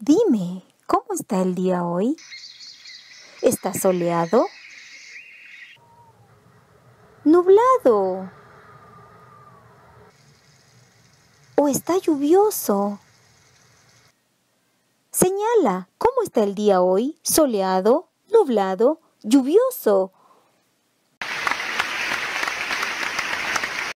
Dime, ¿cómo está el día hoy? ¿Está soleado? ¿Nublado? ¿O está lluvioso? Señala, ¿cómo está el día hoy? ¿Soleado? ¿Nublado? ¿Lluvioso?